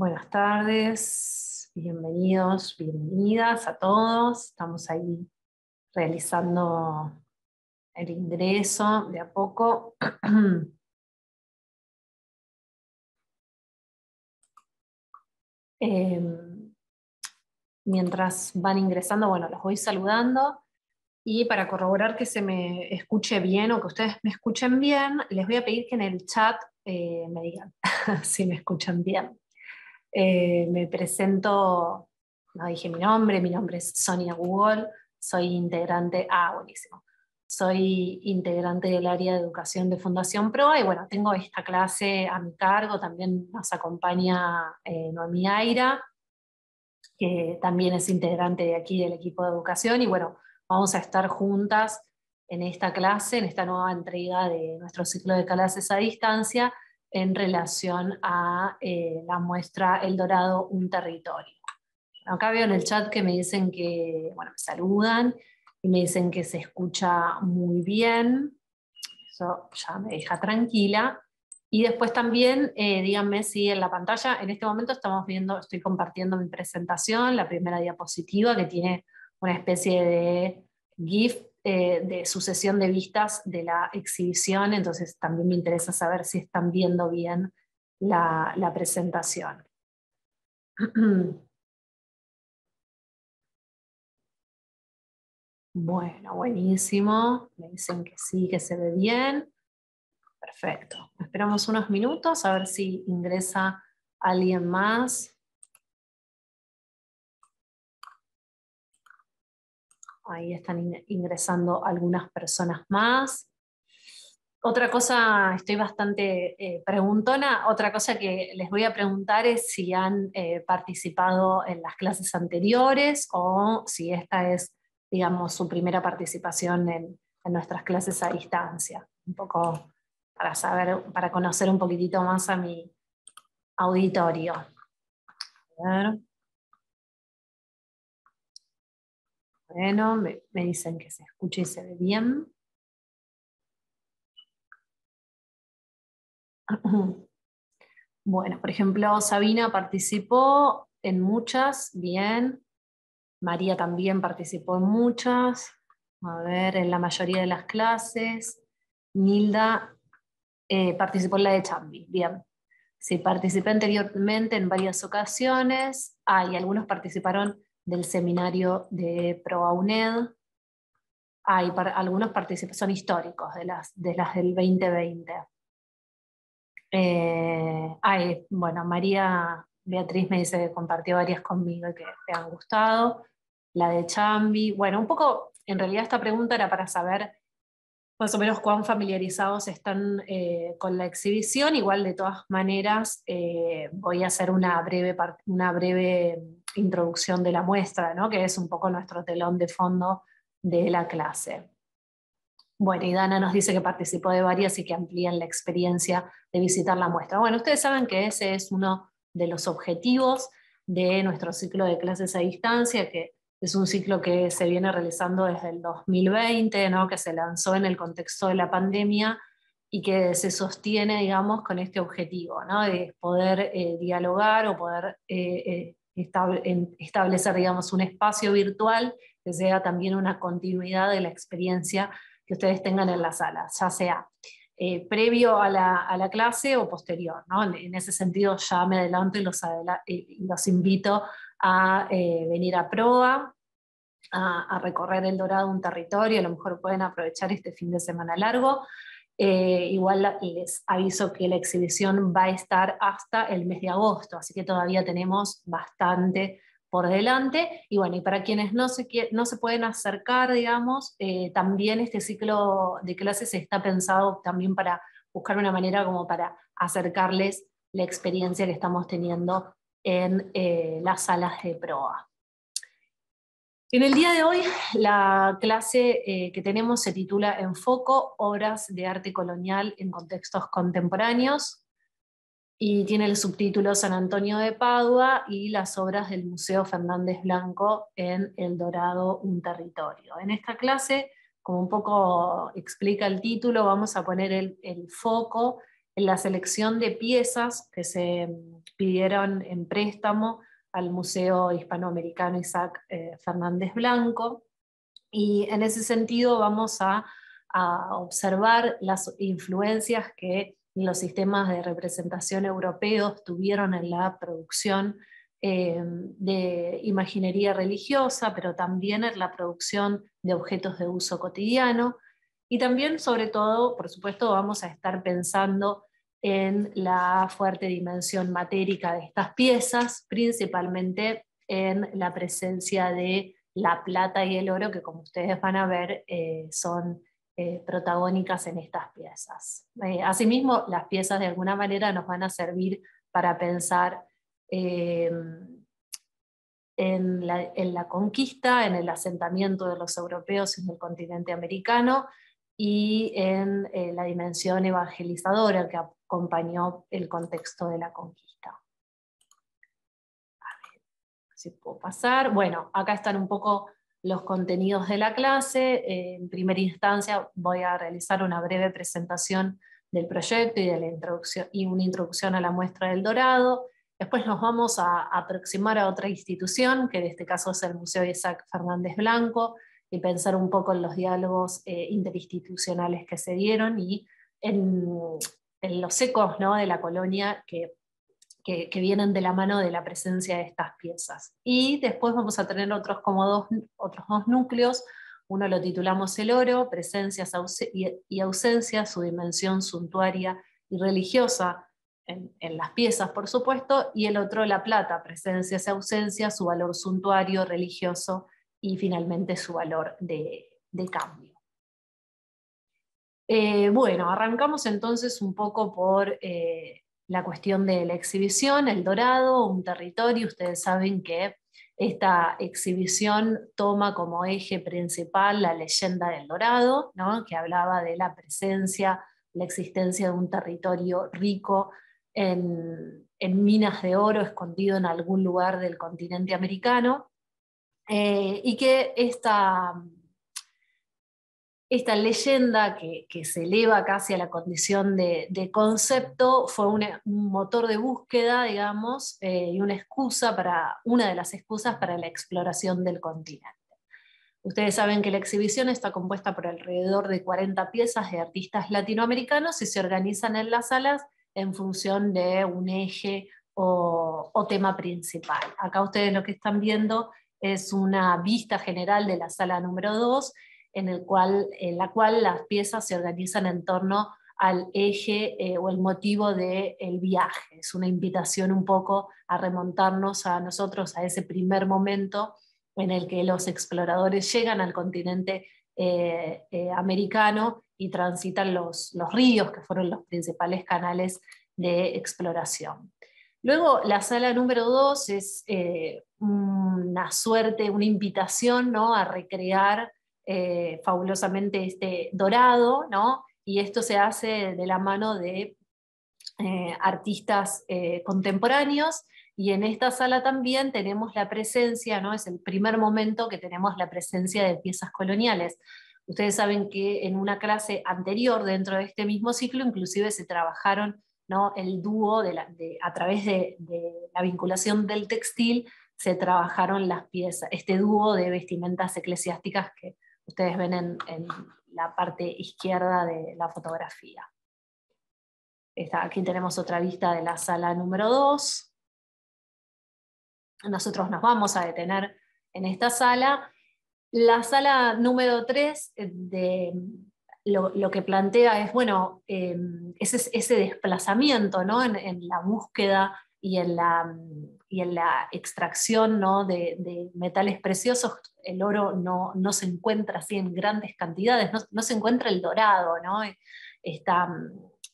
Buenas tardes, bienvenidos, bienvenidas a todos. Estamos ahí realizando el ingreso de a poco. Em, mientras van ingresando, bueno, los voy saludando. Y para corroborar que se me escuche bien o que ustedes me escuchen bien, les voy a pedir que en el chat eh, me digan si me escuchan bien. Eh, me presento, no dije mi nombre, mi nombre es Sonia Google, soy integrante, ah, buenísimo, soy integrante del área de educación de Fundación PROA y bueno, tengo esta clase a mi cargo, también nos acompaña eh, Noemí Aira, que también es integrante de aquí del equipo de educación y bueno, vamos a estar juntas en esta clase, en esta nueva entrega de nuestro ciclo de clases a distancia, en relación a eh, la muestra El Dorado, un territorio. Acá veo en el chat que me dicen que, bueno, me saludan y me dicen que se escucha muy bien. Eso ya me deja tranquila. Y después también eh, díganme si en la pantalla, en este momento estamos viendo, estoy compartiendo mi presentación, la primera diapositiva que tiene una especie de GIF eh, de sucesión de vistas de la exhibición, entonces también me interesa saber si están viendo bien la, la presentación. Bueno, buenísimo. Me dicen que sí, que se ve bien. Perfecto. Esperamos unos minutos a ver si ingresa alguien más. Ahí están ingresando algunas personas más. Otra cosa, estoy bastante eh, preguntona, otra cosa que les voy a preguntar es si han eh, participado en las clases anteriores o si esta es, digamos, su primera participación en, nuestras clases a distancia. Un poco para saber, para conocer un poquitito más a mi auditorio. A ver. Bueno, me, dicen que se escucha y se ve bien. Bueno, por ejemplo, Sabina participó en muchas, bien. María también participó en muchas. A ver, en la mayoría de las clases. Nilda eh, participó en la de Chambi, bien. Sí, participé anteriormente en varias ocasiones. Ah, y algunos participaron del seminario de ProAUNED. Hay algunos son históricos de las, de las del 2020. Eh, hay, bueno, María Beatriz me dice que compartió varias conmigo y que te han gustado. La de Chambi. Bueno, un poco, en realidad esta pregunta era para saber más o menos cuán familiarizados están eh, con la exhibición. Igual de todas maneras eh, voy a hacer una breve, una breve introducción de la muestra, ¿no? que es un poco nuestro telón de fondo de la clase. Bueno, y Dana nos dice que participó de varias y que amplían la experiencia de visitar la muestra. Bueno, ustedes saben que ese es uno de los objetivos de nuestro ciclo de clases a distancia, que es un ciclo que se viene realizando desde el 2020, ¿no? que se lanzó en el contexto de la pandemia y que se sostiene, digamos, con este objetivo, ¿no? de poder eh, dialogar o poder eh, eh, establecer, digamos, un espacio virtual que sea también una continuidad de la experiencia que ustedes tengan en la sala, ya sea previo a la, clase o posterior. ¿no? En, ese sentido ya me adelanto y los, los invito a eh, venir a proa, a, recorrer el Dorado, un territorio, a lo mejor pueden aprovechar este fin de semana largo. Eh, igual les aviso que la exhibición va a estar hasta el mes de agosto, así que todavía tenemos bastante por delante. Y bueno, y para quienes no se, no se pueden acercar, digamos, eh, también este ciclo de clases está pensado también para buscar una manera como para acercarles la experiencia que estamos teniendo en eh, las salas de proa. En el día de hoy, la clase eh, que tenemos se titula Enfoco, obras de arte colonial en contextos contemporáneos, y tiene el subtítulo San Antonio de Padua y las obras del Museo Fernández Blanco en El Dorado, un territorio. En esta clase, como un poco explica el título, vamos a poner el foco en la selección de piezas que se pidieron en préstamo al Museo Hispanoamericano Isaac eh, Fernández Blanco. Y en ese sentido vamos a, observar las influencias que los sistemas de representación europeos tuvieron en la producción eh, de imaginería religiosa, pero también en la producción de objetos de uso cotidiano. Y también, sobre todo, por supuesto, vamos a estar pensando en la fuerte dimensión matérica de estas piezas, principalmente en la presencia de la plata y el oro, que como ustedes van a ver eh, son eh, protagónicas en estas piezas. Eh, asimismo, las piezas de alguna manera nos van a servir para pensar en la, en, la, conquista, en el asentamiento de los europeos en el continente americano y en la dimensión evangelizadora que acompañó el contexto de la conquista. A ver pasar. Bueno, acá están un poco los contenidos de la clase. En primera instancia voy a realizar una breve presentación del proyecto y, de la introducción, y una introducción a la muestra del Dorado. Después nos vamos a aproximar a otra institución, que en este caso es el Museo Isaac Fernández Blanco, y pensar un poco en los diálogos eh, interinstitucionales que se dieron y en en los ecos ¿no? de la colonia que, que, vienen de la mano de la presencia de estas piezas. Y después vamos a tener otros, como dos, otros dos núcleos. Uno lo titulamos El oro, presencias y ausencias, su dimensión suntuaria y religiosa en, en, las piezas, por supuesto, y el otro La plata, presencias y ausencias, su valor suntuario, religioso y finalmente su valor de, de cambio. Eh, bueno, arrancamos entonces un poco por eh, la cuestión de la exhibición, El Dorado, un territorio. Ustedes saben que esta exhibición toma como eje principal la leyenda del Dorado, que hablaba de la presencia, la existencia de un territorio rico en, minas de oro escondido en algún lugar del continente americano, eh, y que esta esta leyenda que, se eleva casi a la condición de, concepto fue un motor de búsqueda, digamos, eh, y una excusa para, una de las excusas para la exploración del continente. Ustedes saben que la exhibición está compuesta por alrededor de 40 piezas de artistas latinoamericanos y se organizan en las salas en función de un eje o, o tema principal. Acá ustedes lo que están viendo es una vista general de la sala número 2 en, el cual, en la cual las piezas se organizan en torno al eje eh, o el motivo del el viaje. Es una invitación un poco a remontarnos a nosotros, a ese primer momento en el que los exploradores llegan al continente eh, eh, americano y transitan los, los ríos, que fueron los principales canales de exploración. Luego, la sala número dos es una suerte, una invitación ¿no? a recrear eh, fabulosamente este dorado, ¿no? y esto se hace de la mano de eh, artistas eh, contemporáneos, y en esta sala también tenemos la presencia, ¿no? es el primer momento que tenemos la presencia de piezas coloniales. Ustedes saben que en una clase anterior dentro de este mismo ciclo inclusive se trabajaron ¿no? el dúo de a través de, de, la vinculación del textil, se trabajaron las piezas, este dúo de vestimentas eclesiásticas que ustedes ven en, la parte izquierda de la fotografía. aquí tenemos otra vista de la sala número 2. Nosotros nos vamos a detener en esta sala. La sala número 3 eh, de, lo, que plantea es, bueno, eh, ese, desplazamiento ¿no? en, la búsqueda y en la, y en la extracción ¿no? de, metales preciosos, el oro no, no, se encuentra así en grandes cantidades, no, no se encuentra el dorado, ¿no? esta,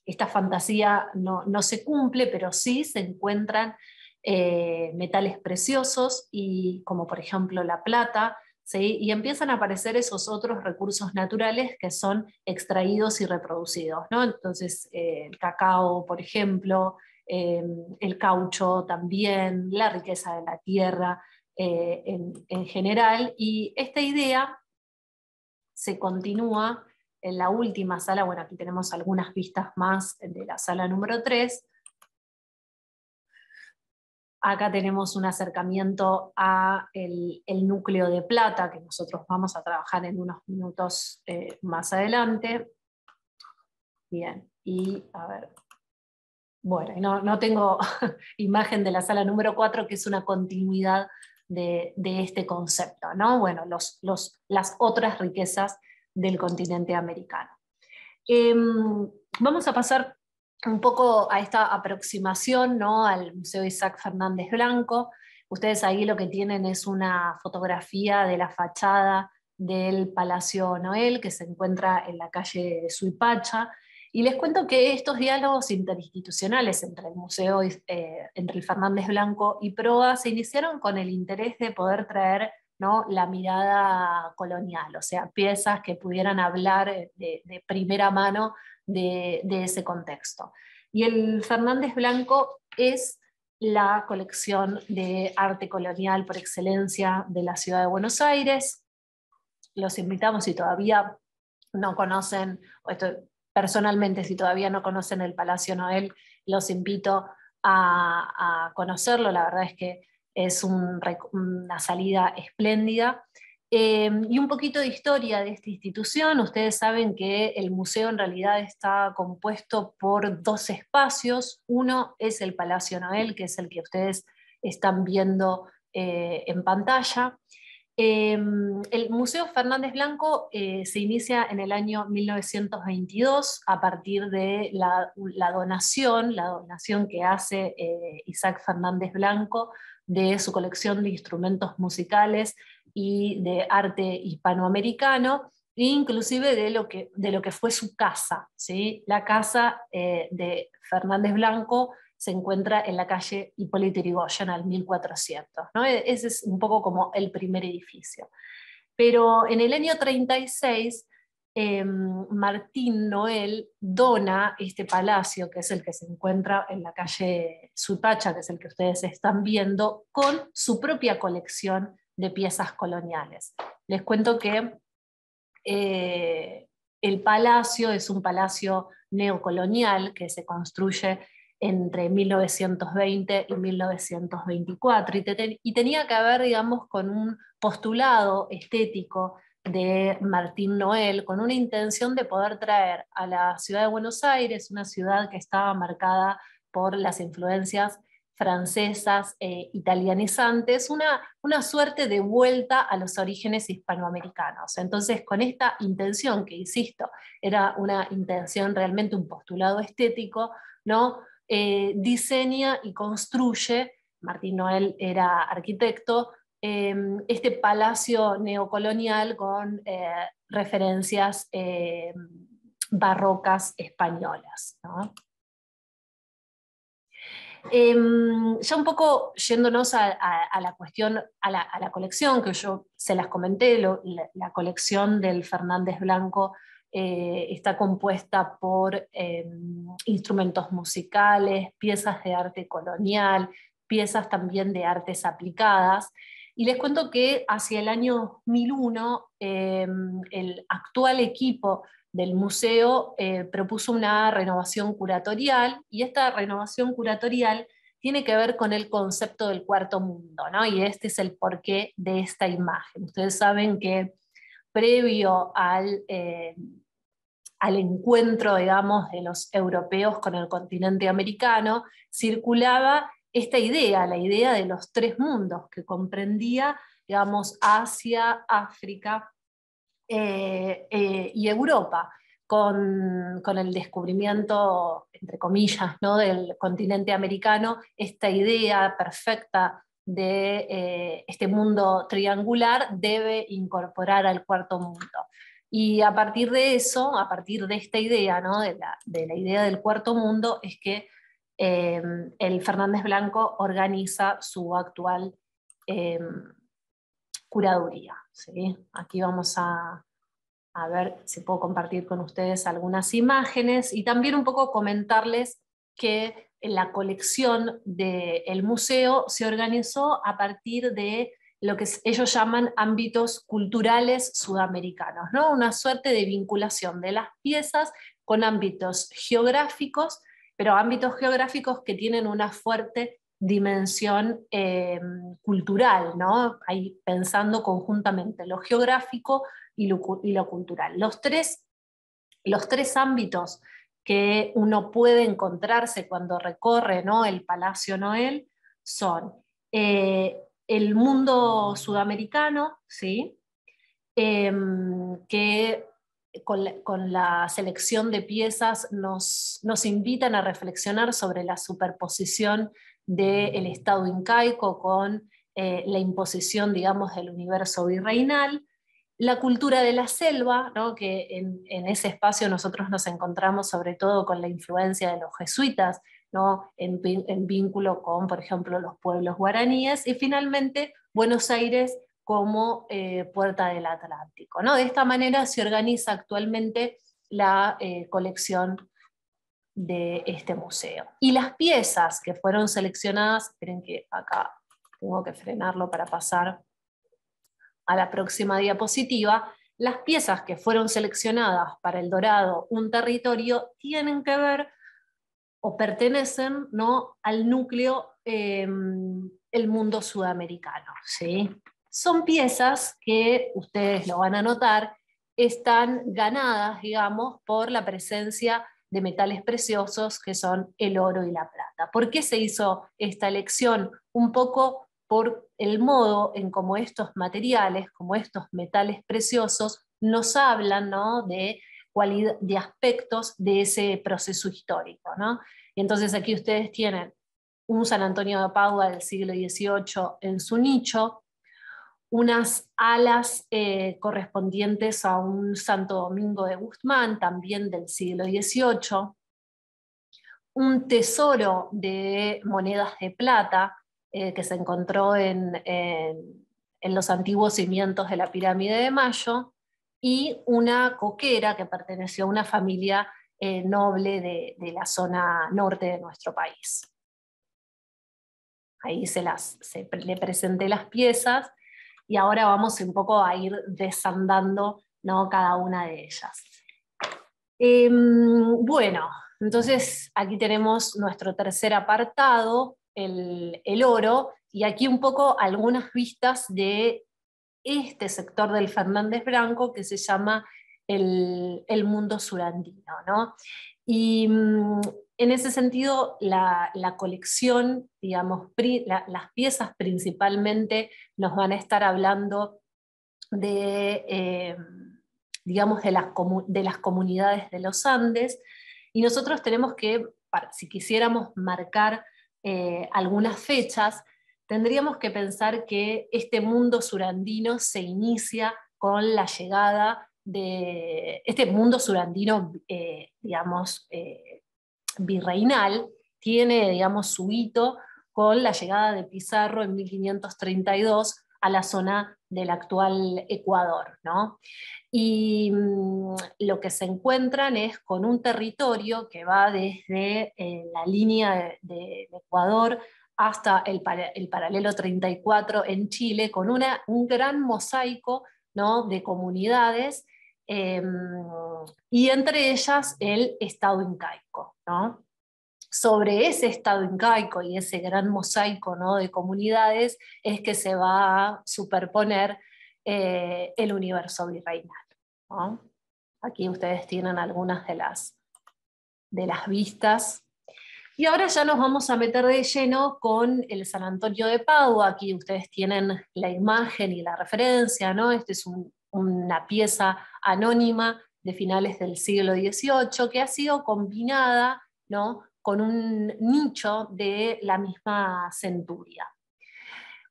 esta fantasía no, se cumple, pero sí se encuentran eh, metales preciosos, y, como por ejemplo la plata, ¿sí? y empiezan a aparecer esos otros recursos naturales que son extraídos y reproducidos. Entonces, eh, el cacao, por ejemplo, Em, el caucho también, la riqueza de la tierra eh, en, general. Y esta idea se continúa en la última sala, bueno, aquí tenemos algunas vistas más de la sala número 3. Acá tenemos un acercamiento a el, núcleo de plata, que nosotros vamos a trabajar en unos minutos eh, más adelante. Bien, y a ver, bueno, no, tengo imagen de la sala número 4, que es una continuidad de, este concepto, ¿no? Bueno, las otras riquezas del continente americano. Em, vamos a pasar un poco a esta aproximación ¿no? al Museo Isaac Fernández Blanco. Ustedes ahí lo que tienen es una fotografía de la fachada del Palacio Noel, que se encuentra en la calle Suipacha, y les cuento que estos diálogos interinstitucionales entre el Museo, eh, entre el Fernández Blanco y Proa se iniciaron con el interés de poder traer la mirada colonial, o sea, piezas que pudieran hablar de, primera mano de, ese contexto. Y el Fernández Blanco es la colección de arte colonial por excelencia de la ciudad de Buenos Aires. Los invitamos si todavía no conocen, esto personalmente, si todavía no conocen el Palacio Noel, los invito a, conocerlo. La verdad es que es una salida espléndida. Eh, y un poquito de historia de esta institución. Ustedes saben que el museo en realidad está compuesto por dos espacios. Uno es el Palacio Noel, que es el que ustedes están viendo eh, en pantalla. Em, el Museo Fernández Blanco eh, se inicia en el año 1922 a partir de la, donación, la donación que hace eh, Isaac Fernández Blanco de su colección de instrumentos musicales y de arte hispanoamericano, inclusive de lo que, de lo que fue su casa, ¿sí? la casa eh, de Fernández Blanco se encuentra en la calle Hipólito Yrigoyen al 1400. ¿no? E-, ese es un poco como el primer edificio. Pero en el año 36, em, Martín Noel dona este palacio, que es el que se encuentra en la calle Supacha, que es el que ustedes están viendo, con su propia colección de piezas coloniales. Les cuento que eh, el palacio es un palacio neocolonial que se construye entre 1920 y 1924 y, tenía que ver, digamos, con un postulado estético de Martín Noel, con una intención de poder traer a la ciudad de Buenos Aires, una ciudad que estaba marcada por las influencias francesas e italianizantes, una, una suerte de vuelta a los orígenes hispanoamericanos. Entonces, con esta intención, que insisto, era una intención realmente un postulado estético, ¿no? Eh, diseña y construye, Martín Noel era arquitecto, em, este palacio neocolonial con eh, referencias em, barrocas españolas. Em, ya un poco yéndonos a, la cuestión, a la, colección, que yo se las comenté, la, colección del Fernández Blanco eh, está compuesta por em, instrumentos musicales, piezas de arte colonial, piezas también de artes aplicadas. Y les cuento que hacia el año 2001 em, el actual equipo del museo eh, propuso una renovación curatorial y esta renovación curatorial tiene que ver con el concepto del cuarto mundo, ¿no? y este es el porqué de esta imagen. Ustedes saben que previo al, eh, al encuentro, digamos, de los europeos con el continente americano, circulaba esta idea, la idea de los tres mundos, que comprendía, digamos, Asia, África eh, eh, y Europa. Con, el descubrimiento, entre comillas, ¿no? del continente americano, esta idea perfecta de este mundo triangular debe incorporar al cuarto mundo. Y a partir de eso, a partir de esta idea, ¿no? de, la, de, la, idea del cuarto mundo, es que eh, el Fernández Blanco organiza su actual eh, curaduría. ¿sí? Aquí vamos a ver si puedo compartir con ustedes algunas imágenes y también un poco comentarles que la colección del museo se organizó a partir de lo que ellos llaman ámbitos culturales sudamericanos, ¿no? una suerte de vinculación de las piezas con ámbitos geográficos, pero ámbitos geográficos que tienen una fuerte dimensión eh, cultural, ¿no? Ahí pensando conjuntamente lo geográfico y lo, cultural. Los tres, los tres ámbitos que uno puede encontrarse cuando recorre ¿no? el Palacio Noel son eh, el mundo sudamericano, ¿sí? Em, que con la, selección de piezas nos, invitan a reflexionar sobre la superposición del Estado incaico con eh, la imposición, digamos, del universo virreinal, la cultura de la selva, que en, ese espacio nosotros nos encontramos sobre todo con la influencia de los jesuitas, ¿no? en, vínculo con, por ejemplo, los pueblos guaraníes, y finalmente Buenos Aires como eh, puerta del Atlántico. ¿no? De esta manera se organiza actualmente la eh, colección de este museo. Y las piezas que fueron seleccionadas, esperen que acá tengo que frenarlo para pasar a la próxima diapositiva, las piezas que fueron seleccionadas para El Dorado, un territorio, tienen que ver o pertenecen ¿no? al núcleo em, el mundo sudamericano. ¿sí? Son piezas que, ustedes lo van a notar, están ganadas, digamos, por la presencia de metales preciosos que son el oro y la plata. ¿Por qué se hizo esta elección? Un poco por el modo en cómo estos materiales, como estos metales preciosos, nos hablan de, de aspectos de ese proceso histórico. Y entonces aquí ustedes tienen un San Antonio de Padua del siglo XVIII en su nicho, unas alas eh, correspondientes a un Santo Domingo de Guzmán, también del siglo XVIII, un tesoro de monedas de plata eh, que se encontró en, los antiguos cimientos de la pirámide de Mayo, y una coquera que perteneció a una familia eh, noble de, la zona norte de nuestro país. Ahí se las, le presenté las piezas y ahora vamos un poco a ir desandando ¿no? cada una de ellas. Em, bueno, entonces aquí tenemos nuestro tercer apartado, el, oro, y aquí un poco algunas vistas de este sector del Fernández Branco que se llama el, mundo surandino. ¿no? Y mm, en ese sentido, la, colección, digamos, las piezas principalmente nos van a estar hablando de, eh, digamos, de las, de las comunidades de los Andes, y nosotros tenemos que, si quisiéramos marcar eh, algunas fechas, tendríamos que pensar que este mundo surandino se inicia con la llegada de este mundo surandino, eh, digamos, eh, virreinal, tiene, digamos, su hito con la llegada de Pizarro en 1532 a la zona del actual Ecuador. ¿no? Y mm, lo que se encuentran es con un territorio que va desde eh, la línea de, Ecuador hasta el, paralelo 34 en Chile, con una, un gran mosaico ¿no? de comunidades em, y entre ellas el Estado incaico. ¿no? sobre ese estado incaico y ese gran mosaico ¿no? de comunidades es que se va a superponer eh, el universo virreinal. Aquí ustedes tienen algunas de las, de las vistas. Y ahora ya nos vamos a meter de lleno con el San Antonio de Padua. Aquí ustedes tienen la imagen y la referencia. ¿no? Esta es una pieza anónima de finales del siglo XVIII que ha sido combinada ¿no? con un nicho de la misma centuria.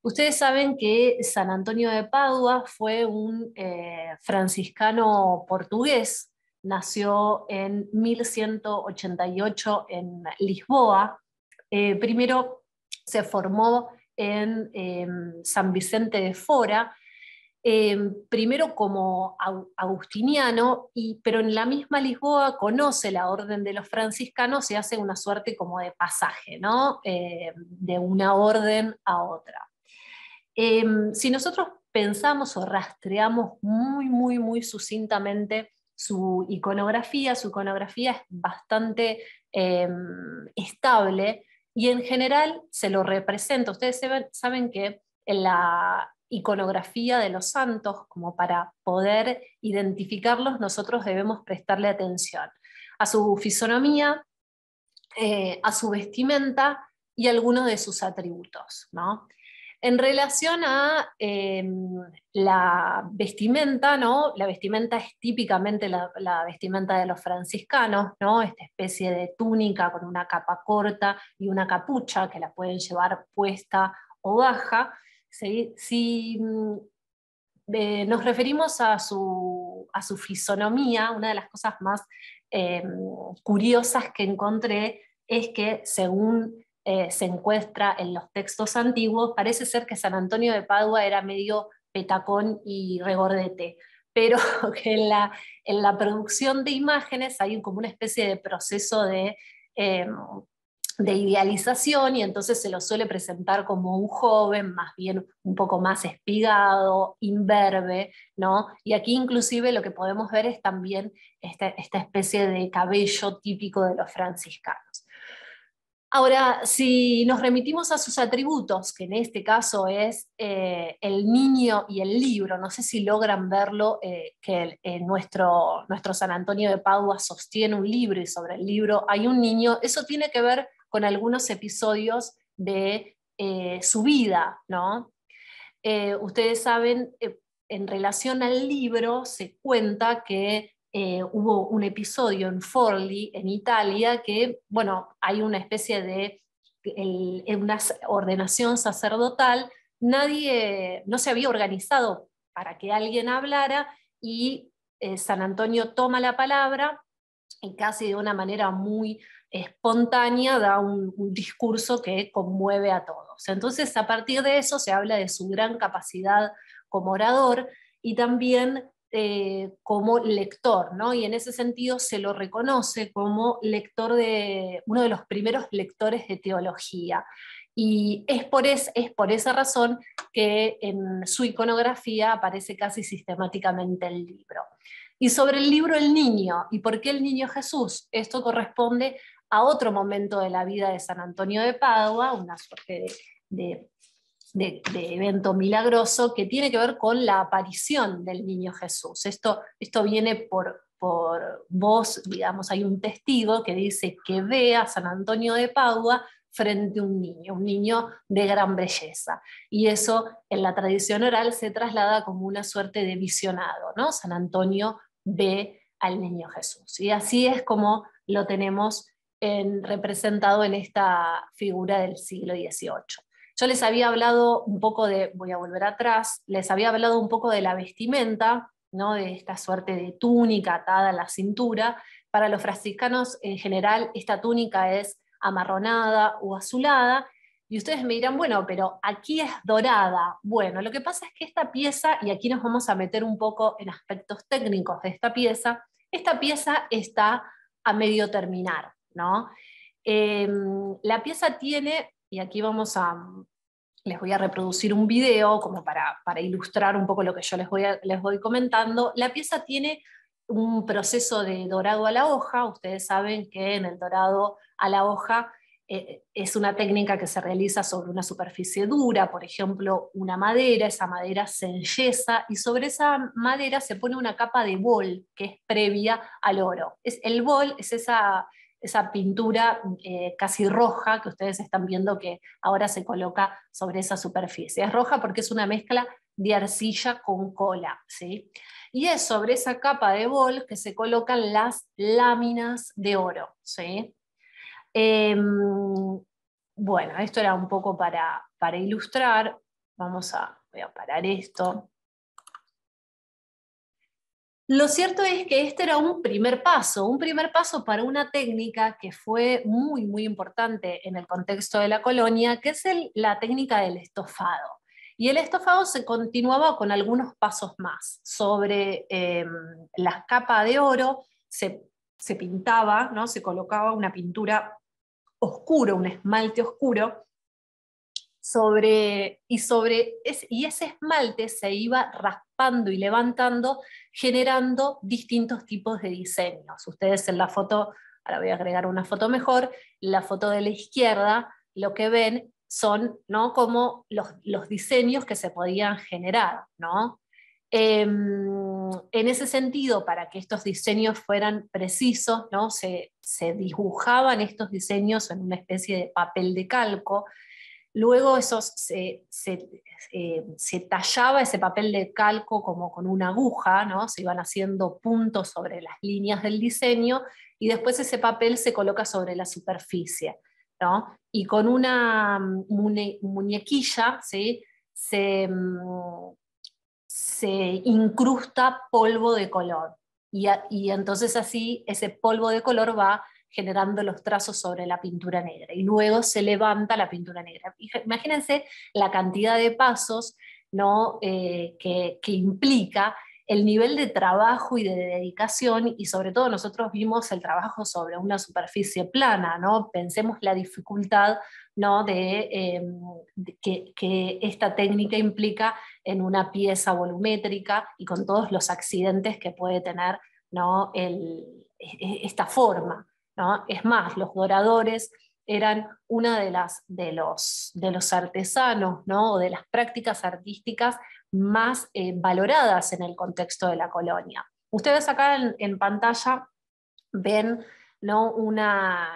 Ustedes saben que San Antonio de Padua fue un eh, franciscano portugués, nació en 1188 en Lisboa. Eh, primero se formó en em, San Vicente de Fora Em, primero como agustiniano, y, pero en la misma Lisboa conoce la orden de los franciscanos y hace una suerte como de pasaje, ¿no? Em, de una orden a otra. Em, si nosotros pensamos o rastreamos muy, muy, muy sucintamente su iconografía, su iconografía es bastante em, estable y en general se lo representa. Ustedes saben que en la iconografía de los santos, como para poder identificarlos, nosotros debemos prestarle atención a su fisonomía, eh, a su vestimenta y algunos de sus atributos. ¿no? En relación a em, la vestimenta, ¿no? la vestimenta es típicamente la, vestimenta de los franciscanos, ¿no? esta especie de túnica con una capa corta y una capucha que la pueden llevar puesta o baja. Si mm, eh, nos referimos a su, a su, fisonomía, una de las cosas más em, curiosas que encontré es que según eh, se encuentra en los textos antiguos, parece ser que San Antonio de Padua era medio petacón y regordete, pero que en la, en la producción de imágenes hay como una especie de proceso de, em, de idealización y entonces se lo suele presentar como un joven, más bien un poco más espigado, imberbe, ¿no? Y aquí inclusive lo que podemos ver es también esta, esta especie de cabello típico de los franciscanos. Ahora, si nos remitimos a sus atributos, que en este caso es eh, el niño y el libro, no sé si logran verlo, eh, que nuestro, nuestro San Antonio de Padua sostiene un libro y sobre el libro hay un niño, eso tiene que ver con algunos episodios de eh, su vida, ¿no? ustedes saben, en relación al libro se cuenta que eh, hubo un episodio en Forli, en Italia, que, bueno, hay una especie de una ordenación sacerdotal, nadie, no se había organizado para que alguien hablara y eh, San Antonio toma la palabra y casi de una manera muy espontánea da un, discurso que conmueve a todos. Entonces, a partir de eso se habla de su gran capacidad como orador y también eh, como lector, ¿no? Y en ese sentido se lo reconoce como lector de, uno de los primeros lectores de teología. Y es por, es, es por esa razón que en su iconografía aparece casi sistemáticamente el libro. Y sobre el libro El Niño, ¿y por qué el Niño Jesús? Esto corresponde a otro momento de la vida de San Antonio de Padua, una suerte de evento milagroso que tiene que ver con la aparición del niño Jesús. Esto, esto viene por, por voz, digamos, hay un testigo que dice que ve a San Antonio de Padua frente a un niño, un niño de gran belleza. Y eso en la tradición oral se traslada como una suerte de visionado, ¿no? San Antonio ve al niño Jesús. Y así es como lo tenemos en, representado en esta figura del siglo XVIII. Yo les había hablado un poco de, voy a volver atrás, les había hablado un poco de la vestimenta, ¿no? de esta suerte de túnica atada a la cintura. Para los franciscanos en general esta túnica es amarronada o azulada, y ustedes me dirán, bueno, pero aquí es dorada. Bueno, lo que pasa es que esta pieza, y aquí nos vamos a meter un poco en aspectos técnicos de esta pieza, esta pieza está a medio terminar, ¿no? Em, la pieza tiene y aquí vamos a, les voy a reproducir un video como para, ilustrar un poco lo que yo les voy, les voy comentando. La pieza tiene un proceso de dorado a la hoja, ustedes saben que en el dorado a la hoja eh, es una técnica que se realiza sobre una superficie dura, por ejemplo, una madera, esa madera se enyesa y sobre esa madera se pone una capa de bol que es previa al oro. Es, el bol es esa, esa pintura eh, casi roja que ustedes están viendo que ahora se coloca sobre esa superficie. Es roja porque es una mezcla de arcilla con cola. ¿sí? Y es sobre esa capa de bol que se colocan las láminas de oro. ¿sí? Em, bueno, esto era un poco para, para ilustrar. Vamos a, a parar esto. Lo cierto es que este era un primer paso, un primer paso para una técnica que fue muy, muy importante en el contexto de la colonia, que es la técnica del estofado. Y el estofado se continuaba con algunos pasos más. Sobre eh, la capa de oro se, pintaba, ¿no? se colocaba una pintura oscura, un esmalte oscuro, sobre, y, sobre y ese esmalte se iba raspando y levantando, generando distintos tipos de diseños. Ustedes en la foto, ahora voy a agregar una foto mejor, la foto de la izquierda, lo que ven son ¿no? como los, los diseños que se podían generar. ¿no? Em, en ese sentido, para que estos diseños fueran precisos, ¿no? se, se dibujaban estos diseños en una especie de papel de calco, Luego esos se, eh, se, tallaba ese papel de calco como con una aguja, ¿no? se iban haciendo puntos sobre las líneas del diseño y después ese papel se coloca sobre la superficie. ¿no? Y con una muñequilla ¿sí? se, mm, se incrusta polvo de color. Y entonces así ese polvo de color va generando los trazos sobre la pintura negra y luego se levanta la pintura negra. Imagínense la cantidad de pasos ¿no? Eh, que, implica el nivel de trabajo y de dedicación y sobre todo nosotros vimos el trabajo sobre una superficie plana, ¿no? pensemos la dificultad ¿no? de, em, que, que, esta técnica implica en una pieza volumétrica y con todos los accidentes que puede tener ¿no? El, e, e, esta forma. Es más, los doradores eran una de, las, de, los, de los artesanos ¿no? o de las prácticas artísticas más eh, valoradas en el contexto de la colonia. Ustedes acá en, pantalla ven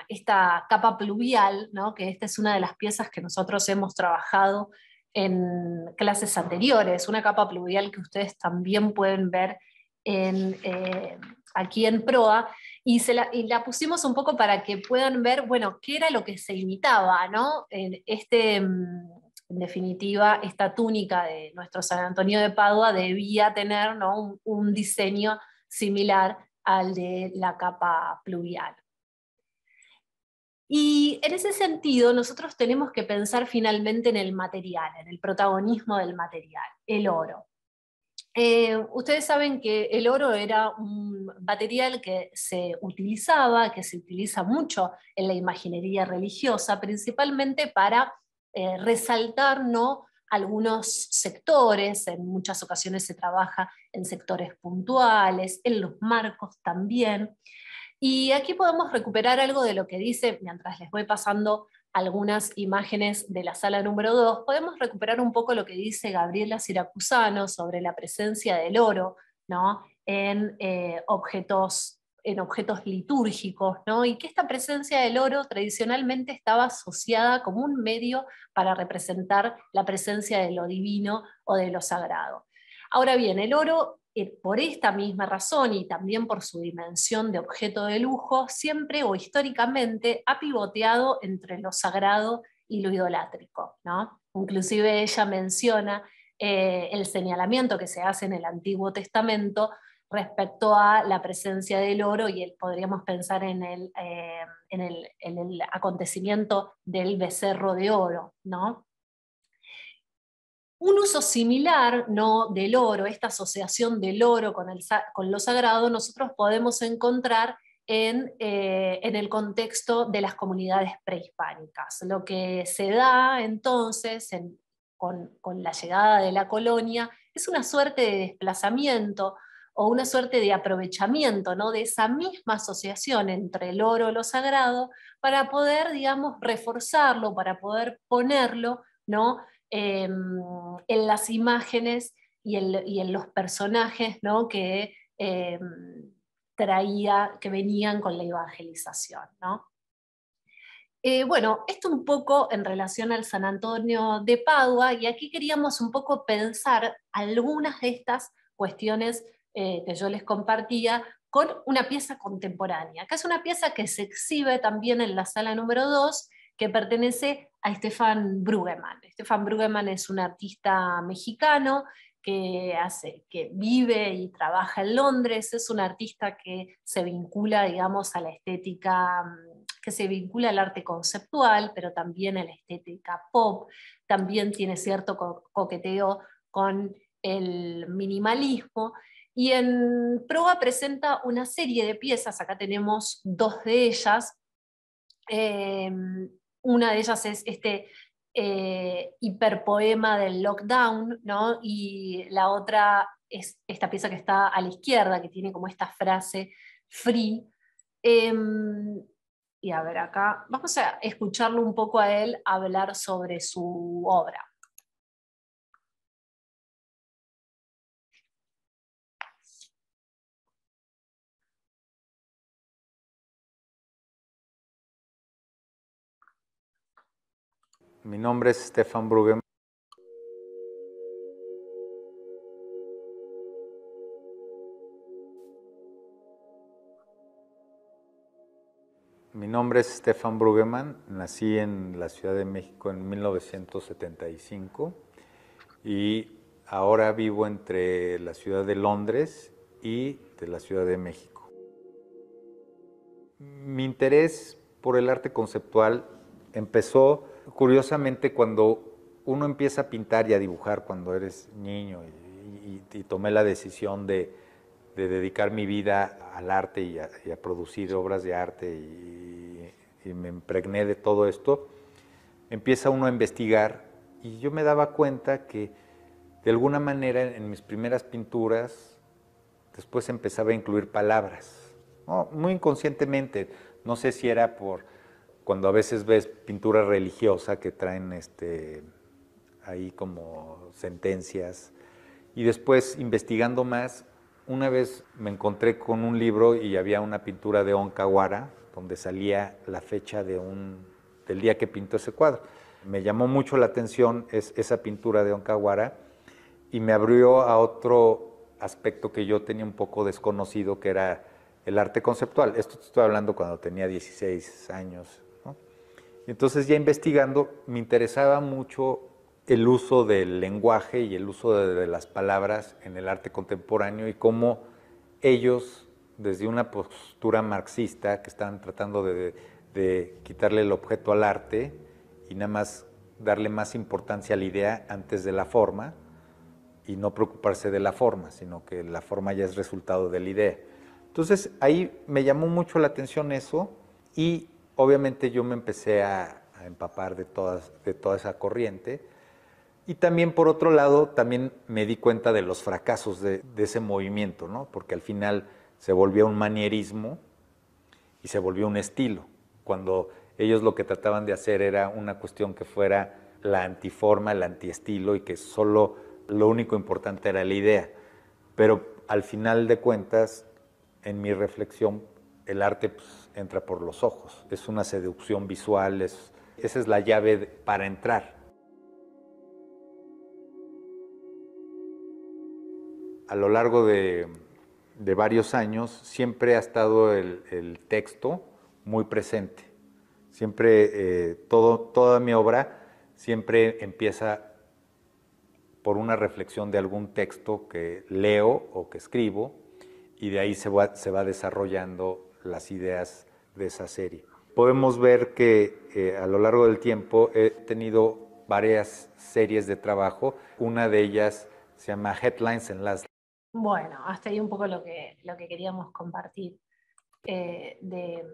esta capa pluvial, que esta es una de las piezas que nosotros hemos trabajado en clases anteriores, una capa pluvial que ustedes también pueden ver eh, aquí en Proa, y, la, pusimos un poco para que puedan ver, bueno, qué era lo que se imitaba, ¿no? En, este, mm, en definitiva, esta túnica de nuestro San Antonio de Padua debía tener ¿no? un, diseño similar al de la capa pluvial. Y en ese sentido, nosotros tenemos que pensar finalmente en el material, en el protagonismo del material, el oro. Eh, ustedes saben que el oro era un material que se utilizaba, que se utiliza mucho en la imaginería religiosa, principalmente para eh, resaltar ¿no? algunos sectores, en muchas ocasiones se trabaja en sectores puntuales, en los marcos también. Y aquí podemos recuperar algo de lo que dice, mientras les voy pasando algunas imágenes de la sala número 2, podemos recuperar un poco lo que dice Gabriela Siracusano sobre la presencia del oro ¿no? en, eh, objetos, en objetos litúrgicos, ¿no? y que esta presencia del oro tradicionalmente estaba asociada como un medio para representar la presencia de lo divino o de lo sagrado. Ahora bien, el oro por esta misma razón y también por su dimensión de objeto de lujo, siempre o históricamente ha pivoteado entre lo sagrado y lo idolátrico. ¿no? Inclusive ella menciona eh, el señalamiento que se hace en el Antiguo Testamento respecto a la presencia del oro y el, podríamos pensar en el, eh, en, el, en el, acontecimiento del becerro de oro. ¿no? Un uso similar ¿no? del oro, esta asociación del oro con, el, con lo sagrado, nosotros podemos encontrar en, eh, en, el contexto de las comunidades prehispánicas. Lo que se da entonces con, con, la llegada de la colonia es una suerte de desplazamiento o una suerte de aprovechamiento ¿no? de esa misma asociación entre el oro y lo sagrado para poder, digamos, reforzarlo, para poder ponerlo ¿no? Em, en las imágenes y en, los personajes ¿no? que em, traía, que venían con la evangelización. ¿no? Eh, bueno, esto un poco en relación al San Antonio de Padua, y aquí queríamos un poco pensar algunas de estas cuestiones eh, que yo les compartía con una pieza contemporánea, que es una pieza que se exhibe también en la sala número 2 que pertenece a Stefan Brueggemann. Stefan Brueggemann es un artista mexicano que, hace, que vive y trabaja en Londres, es un artista que se vincula, digamos, a la estética, mm, que se vincula al arte conceptual, pero también a la estética pop, también tiene cierto coqueteo con el minimalismo, y en Proa presenta una serie de piezas, acá tenemos dos de ellas, em, una de ellas es este eh, hiperpoema del lockdown, ¿no? Y la otra es esta pieza que está a la izquierda, que tiene como esta frase free. Em, y a ver acá, vamos a escucharlo un poco a él hablar sobre su obra. Mi nombre es Stefan Bruggen. Mi nombre es Stefan Brueggemann, nací en la Ciudad de México en 1975 y ahora vivo entre la ciudad de Londres y de la Ciudad de México. Mi interés por el arte conceptual empezó curiosamente cuando uno empieza a pintar y a dibujar cuando eres niño y, tomé la decisión de, dedicar mi vida al arte y a, producir obras de arte y, me impregné de todo esto, empieza uno a investigar y yo me daba cuenta que de alguna manera en mis primeras pinturas después empezaba a incluir palabras, muy inconscientemente, no sé si era por cuando a veces ves pintura religiosa que traen este, ahí como sentencias. Y después, investigando más, una vez me encontré con un libro y había una pintura de Onkawara, donde salía la fecha de un, del día que pintó ese cuadro. Me llamó mucho la atención esa pintura de Onkawara y me abrió a otro aspecto que yo tenía un poco desconocido, que era el arte conceptual. Esto estoy hablando cuando tenía 16 años, entonces ya investigando me interesaba mucho el uso del lenguaje y el uso de, las palabras en el arte contemporáneo y cómo ellos, desde una postura marxista, que estaban tratando de, quitarle el objeto al arte y nada más darle más importancia a la idea antes de la forma y no preocuparse de la forma, sino que la forma ya es resultado de la idea. Entonces ahí me llamó mucho la atención eso y obviamente yo me empecé a, empapar de, toda esa corriente. Y también, por otro lado, también me di cuenta de los fracasos de, ese movimiento, ¿no? porque al final se volvió un manierismo y se volvió un estilo, cuando ellos lo que trataban de hacer era una cuestión que fuera la antiforma, el antiestilo y que solo lo único importante era la idea. Pero al final de cuentas, en mi reflexión, el arte pues, entra por los ojos. Es una seducción visual, es, esa es la llave para entrar. A lo largo de, varios años siempre ha estado el, texto muy presente. Siempre, eh, todo, toda mi obra siempre empieza por una reflexión de algún texto que leo o que escribo y de ahí se va, se va desarrollando las ideas de esa serie. Podemos ver que eh, a lo largo del tiempo he tenido varias series de trabajo. Una de ellas se llama Headlines en las... Bueno, hasta ahí un poco lo que, lo que queríamos compartir eh, de,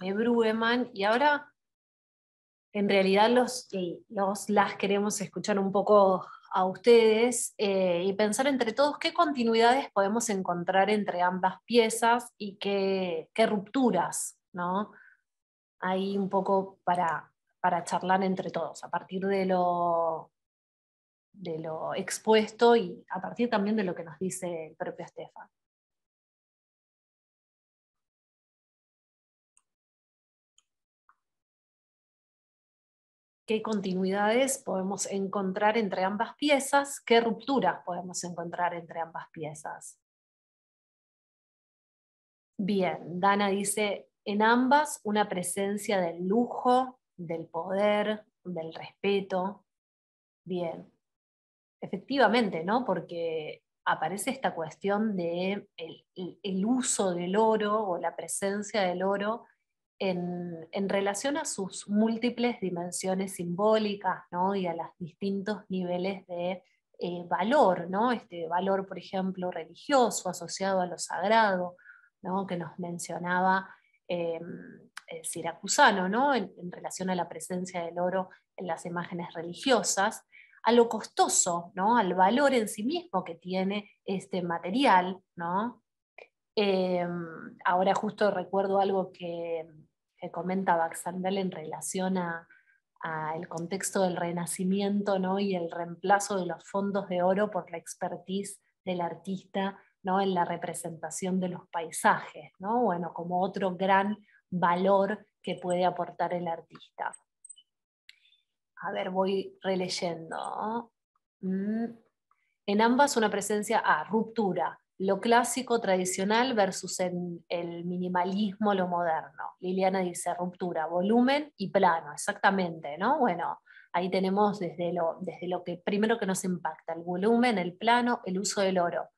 de Brueman. Y ahora, en realidad, los, los las queremos escuchar un poco a ustedes eh, y pensar entre todos qué continuidades podemos encontrar entre ambas piezas y qué, rupturas, ¿no? Ahí un poco para, para charlar entre todos, a partir de lo, de lo expuesto y a partir también de lo que nos dice el propio Estefan. qué continuidades podemos encontrar entre ambas piezas, qué rupturas podemos encontrar entre ambas piezas. Bien, Dana dice, en ambas una presencia del lujo, del poder, del respeto. Bien, efectivamente, ¿no? Porque aparece esta cuestión de el uso del oro o la presencia del oro en, relación a sus múltiples dimensiones simbólicas y a los distintos niveles de eh, valor, ¿no? este valor, por ejemplo, religioso asociado a lo sagrado, que nos mencionaba siracusano, ¿no? En, relación a la presencia del oro en las imágenes religiosas, a lo costoso, ¿no? al valor en sí mismo que tiene este material. ¿no? ahora justo recuerdo algo que, que comenta Baxandel en relación a, el contexto del renacimiento ¿no? y el reemplazo de los fondos de oro por la expertise del artista en la representación de los paisajes, ¿no? bueno, como otro gran valor que puede aportar el artista. A ver, voy releyendo. Mm. En ambas una presencia, ah, ruptura, lo clásico tradicional versus el, minimalismo, lo moderno. Liliana dice ruptura, volumen y plano, exactamente, ¿no? Bueno, ahí tenemos desde lo, desde lo que primero que nos impacta, el volumen, el plano, el uso del oro.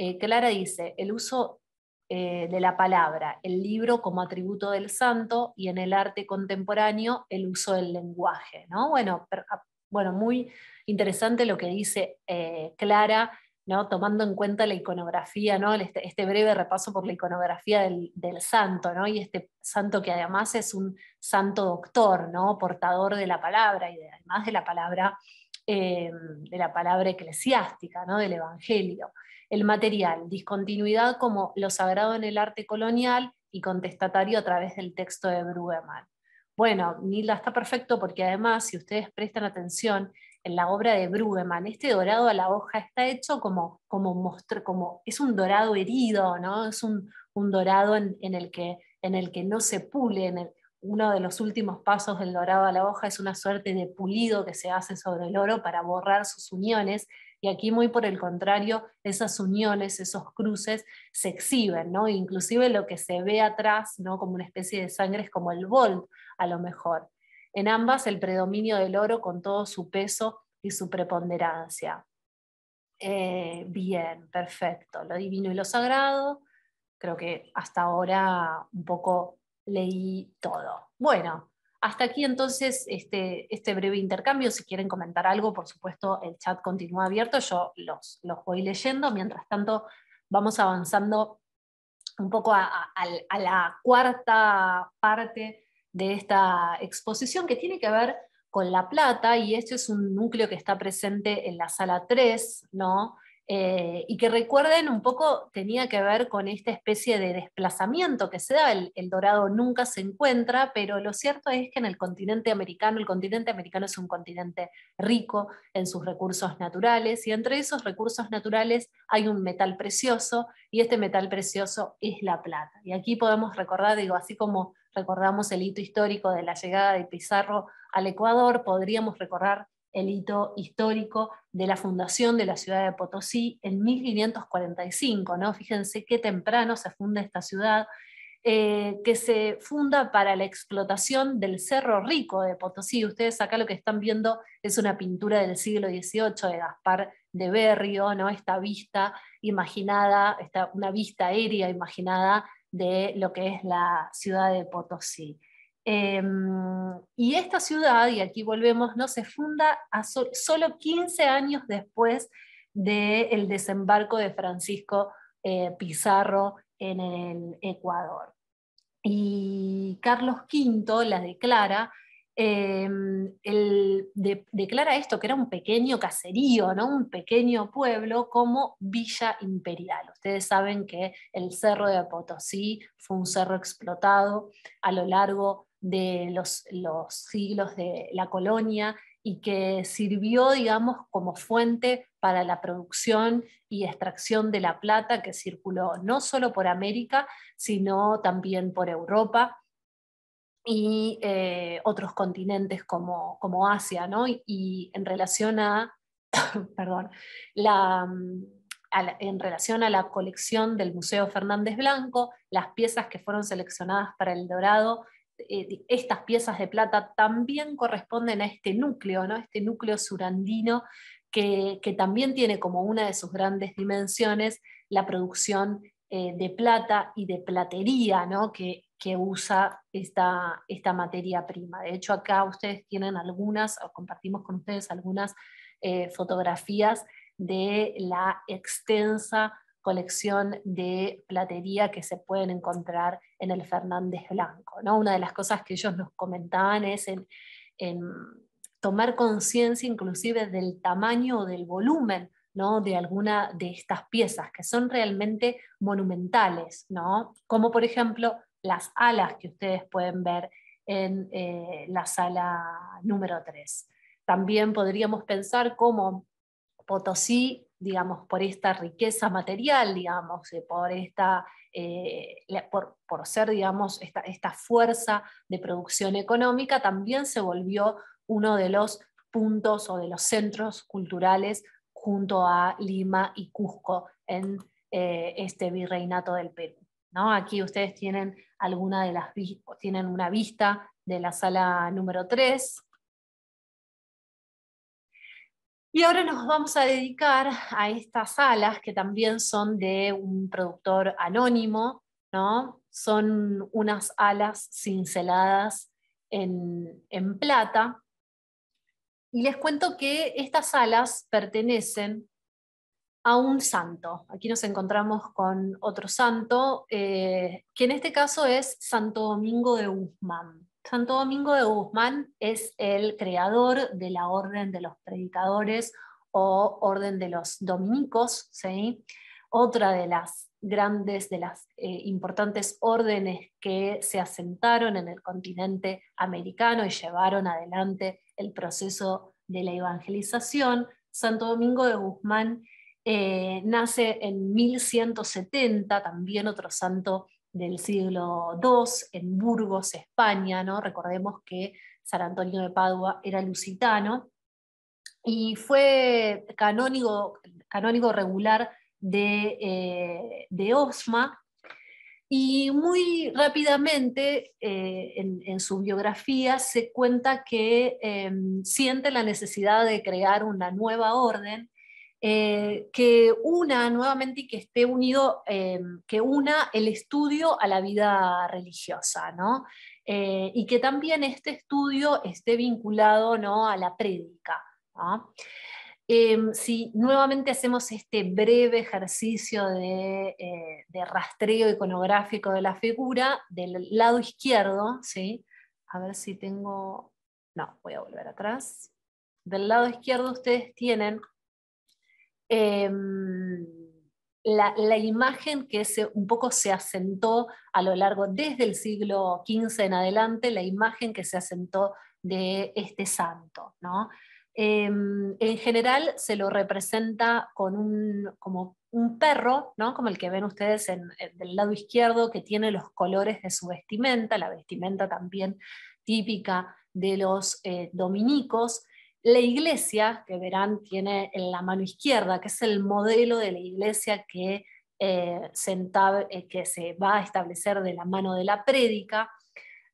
Eh, Clara dice, el uso eh, de la palabra, el libro como atributo del santo y en el arte contemporáneo el uso del lenguaje, ¿no? Bueno, ah, bueno muy interesante lo que dice eh, Clara tomando en cuenta la iconografía, ¿no? este, este breve repaso por la iconografía del, santo, ¿no? y este santo que además es un santo doctor, ¿no? portador de la palabra y además de la palabra, eh, de la palabra eclesiástica, ¿no? del Evangelio. El material, discontinuidad como lo sagrado en el arte colonial y contestatario a través del texto de Brueggemann. Bueno, Nilda está perfecto porque además, si ustedes prestan atención, en la obra de Brueggemann, este dorado a la hoja está hecho como, como, como es un dorado herido, ¿no? es un, dorado en, el que, en el que no se pule, en uno de los últimos pasos del dorado a la hoja es una suerte de pulido que se hace sobre el oro para borrar sus uniones, y aquí muy por el contrario, esas uniones, esos cruces se exhiben, ¿no? inclusive lo que se ve atrás, ¿no? como una especie de sangre, es como el volt a lo mejor. En ambas el predominio del oro con todo su peso y su preponderancia. Eh, bien, perfecto. Lo divino y lo sagrado. Creo que hasta ahora un poco leí todo. Bueno, hasta aquí entonces este, este breve intercambio. Si quieren comentar algo, por supuesto, el chat continúa abierto. Yo los, los voy leyendo. Mientras tanto, vamos avanzando un poco a la cuarta parte de esta exposición que tiene que ver con La Plata, y este es un núcleo que está presente en la sala 3, ¿no? Eh, y que recuerden un poco tenía que ver con esta especie de desplazamiento que se da, el, dorado nunca se encuentra, pero lo cierto es que en el continente americano, el continente americano es un continente rico en sus recursos naturales, y entre esos recursos naturales hay un metal precioso, y este metal precioso es la plata. Y aquí podemos recordar, digo, así como recordamos el hito histórico de la llegada de Pizarro al Ecuador, podríamos recordar el hito histórico de la fundación de la ciudad de Potosí en 1545. ¿no? Fíjense qué temprano se funda esta ciudad, eh, que se funda para la explotación del Cerro Rico de Potosí. Ustedes acá lo que están viendo es una pintura del siglo XVIII de Gaspar de Berrio, ¿no? esta vista imaginada, esta, una vista aérea imaginada de lo que es la ciudad de Potosí. Em, y esta ciudad, y aquí volvemos, ¿no? se funda a solo 15 años después del desembarco de Francisco eh, Pizarro en el Ecuador. Y Carlos V la declara Em, declara esto, que era un pequeño caserío, ¿no? un pequeño pueblo, como Villa Imperial. Ustedes saben que el Cerro de Potosí fue un cerro explotado a lo largo de los, los siglos de la colonia y que sirvió, digamos, como fuente para la producción y extracción de la plata que circuló no solo por América, sino también por Europa y eh, otros continentes como, como Asia, ¿no? Y, en relación a, perdón, la, mm, en relación a la colección del Museo Fernández Blanco, las piezas que fueron seleccionadas para el Dorado, eh, estas piezas de plata también corresponden a este núcleo, ¿no? este núcleo surandino que, que también tiene como una de sus grandes dimensiones la producción eh, de plata y de platería ¿no? que, que usa esta, esta materia prima. De hecho, acá ustedes tienen algunas, o compartimos con ustedes algunas eh, fotografías de la extensa colección de platería que se pueden encontrar en el Fernández Blanco. ¿no? Una de las cosas que ellos nos comentaban es en, tomar conciencia inclusive del tamaño o del volumen ¿no? de alguna de estas piezas que son realmente monumentales, ¿no? como por ejemplo las alas que ustedes pueden ver en eh, la sala número 3. También podríamos pensar cómo Potosí, digamos, por esta riqueza material, digamos, eh, por, esta, eh, por, ser, digamos, esta, fuerza de producción económica, también se volvió uno de los puntos o de los centros culturales junto a Lima y Cusco en este virreinato del Perú. ¿no? Aquí ustedes tienen alguna de las tienen una vista de la sala número 3. Y ahora nos vamos a dedicar a estas salas que también son de un productor anónimo, ¿no? Son unas alas cinceladas en, en plata. Y les cuento que estas alas pertenecen a un santo. Aquí nos encontramos con otro santo, eh, que en este caso es Santo Domingo de Guzmán. Santo Domingo de Guzmán es el creador de la Orden de los Predicadores o Orden de los Dominicos, otra de las grandes, de las eh, importantes órdenes que se asentaron en el continente americano y llevaron adelante el proceso de la evangelización. Santo Domingo de Guzmán eh, nace en 1170, también otro santo del siglo II, en Burgos, España. ¿no? Recordemos que San Antonio de Padua era lusitano y fue canónigo, canónigo regular de, eh, de Osma. Y muy rápidamente eh, en, su biografía se cuenta que em, siente la necesidad de crear una nueva orden eh, que una nuevamente y que esté unido, eh, que una el estudio a la vida religiosa, ¿no? Eh, y que también este estudio esté vinculado ¿no? a la prédica. si nuevamente hacemos este breve ejercicio de, de, rastreo iconográfico de la figura, del lado izquierdo, ¿sí? a ver si tengo, no, voy a volver atrás. Del lado izquierdo ustedes tienen Em, la, imagen que se, un poco se asentó a lo largo, desde el siglo XV en adelante, la imagen que se asentó de este santo. ¿no? Em, en general se lo representa con un, como un perro, ¿no? como el que ven ustedes en, del lado izquierdo, que tiene los colores de su vestimenta, la vestimenta también típica de los eh, dominicos, la iglesia, que verán, tiene en la mano izquierda, que es el modelo de la iglesia que, eh, eh, se va a establecer de la mano de la prédica,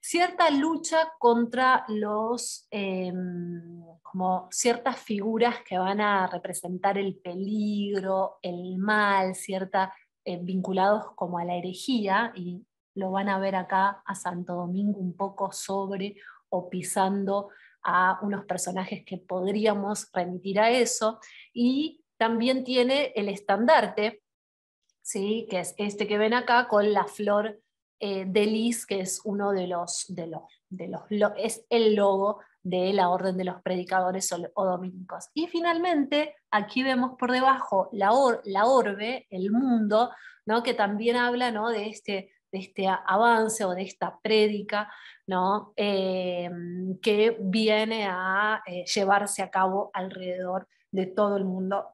cierta lucha contra los, em, como ciertas figuras que van a representar el peligro, el mal, cierta, eh, vinculados como a la herejía, y lo van a ver acá a Santo Domingo un poco sobre o pisando a unos personajes que podríamos remitir a eso, y también tiene el estandarte, ¿sí? que es este que ven acá con la flor eh, de lis, que es uno de los, de los, de los es el logo de la orden de los predicadores o, dominicos. Y finalmente, aquí vemos por debajo la, la orbe, el mundo, ¿no? que también habla ¿no? de este de este avance o de esta prédica ¿no? Eh, que viene a eh, llevarse a cabo alrededor de todo el mundo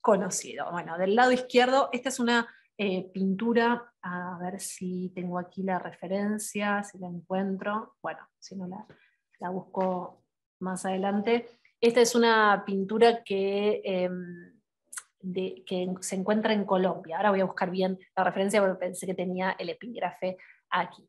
conocido. Bueno, del lado izquierdo, esta es una eh, pintura, a ver si tengo aquí la referencia, si la encuentro, bueno, si no la, la busco más adelante. Esta es una pintura que em, que se encuentra en Colombia. Ahora voy a buscar bien la referencia porque pensé que tenía el epígrafe aquí.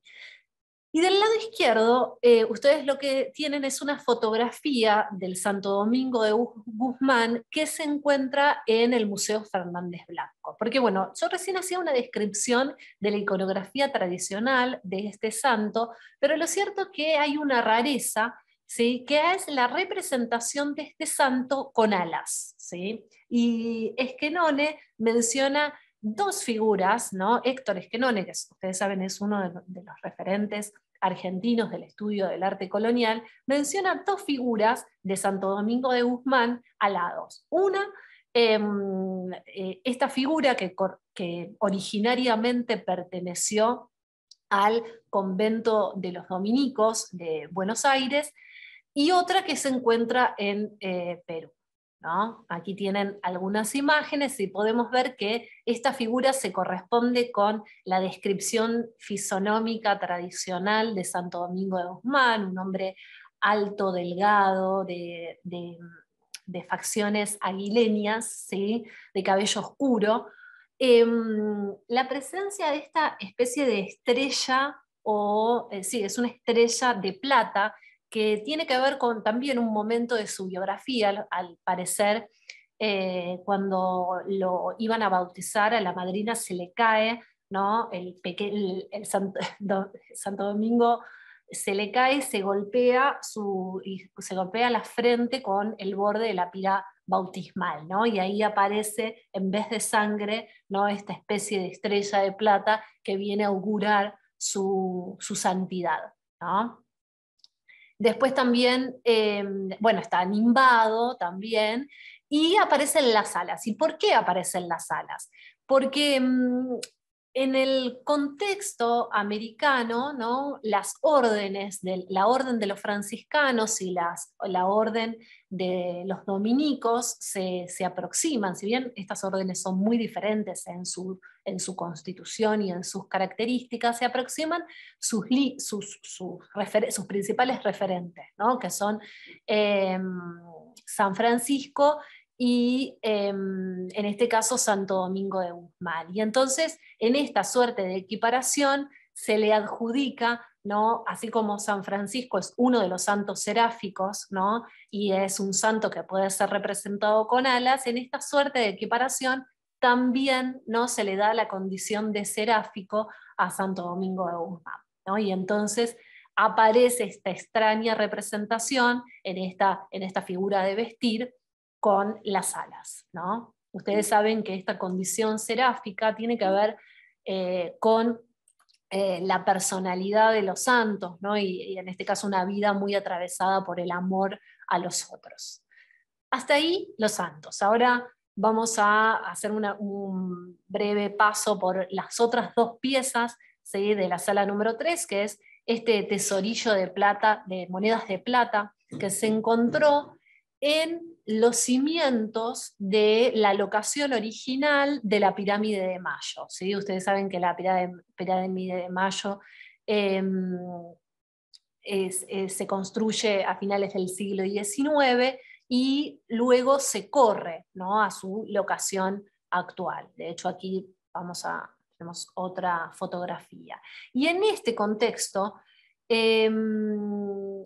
Y del lado izquierdo, eh, ustedes lo que tienen es una fotografía del Santo Domingo de Guzmán que se encuentra en el Museo Fernández Blanco. Porque bueno, yo recién hacía una descripción de la iconografía tradicional de este santo, pero lo cierto es que hay una rareza ¿sí? que es la representación de este santo con alas. ¿sí? Y Esquenone menciona dos figuras, ¿no? Héctor Esquenone, que ustedes saben es uno de, los referentes argentinos del estudio del arte colonial, menciona dos figuras de Santo Domingo de Guzmán alados. Una, em, eh, esta figura que, que originariamente perteneció al convento de los dominicos de Buenos Aires y otra que se encuentra en eh, Perú. Aquí tienen algunas imágenes y podemos ver que esta figura se corresponde con la descripción fisonómica tradicional de Santo Domingo de Guzmán, un hombre alto, delgado, de, facciones aguileñas, ¿sí? de cabello oscuro. Em, la presencia de esta especie de estrella, o eh, sí, es una estrella de plata, que tiene que ver con también un momento de su biografía, al, parecer, eh, cuando lo iban a bautizar, a la madrina se le cae, ¿no? el, el, Santo, Domingo se le cae, se golpea, su, se golpea la frente con el borde de la pira bautismal, ¿no? y ahí aparece, en vez de sangre, ¿no? esta especie de estrella de plata que viene a augurar su, su santidad. ¿no? Después también, eh, bueno, está animado también, y aparecen las alas. ¿Y por qué aparecen las alas? Porque mm, en el contexto americano, ¿no? las órdenes, de, la orden de los franciscanos y la orden de los dominicos se, aproximan, si bien estas órdenes son muy diferentes en su, en su constitución y en sus características, se aproximan sus, sus, principales referentes, que son em, San Francisco y em, en este caso Santo Domingo de Guzmán. Y entonces, en esta suerte de equiparación, se le adjudica, ¿no? así como San Francisco es uno de los santos seráficos, ¿no? y es un santo que puede ser representado con alas, en esta suerte de equiparación también ¿no? se le da la condición de seráfico a Santo Domingo de Guzmán. ¿no? Y entonces aparece esta extraña representación en esta, en esta figura de vestir, con las alas. ¿no? Ustedes saben que esta condición seráfica tiene que ver eh, con eh, la personalidad de los santos, ¿no? y, en este caso una vida muy atravesada por el amor a los otros. Hasta ahí los santos. Ahora vamos a hacer un breve paso por las otras dos piezas de la sala número 3, que es este tesorillo de plata, de monedas de plata, que se encontró en los cimientos de la locación original de la pirámide de Mayo. ¿sí? Ustedes saben que la pirámide de Mayo em, se construye a finales del siglo XIX y luego se corre ¿no? a su locación actual. De hecho, aquí vamos a, tenemos otra fotografía. Y en este contexto, em,